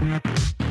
Thank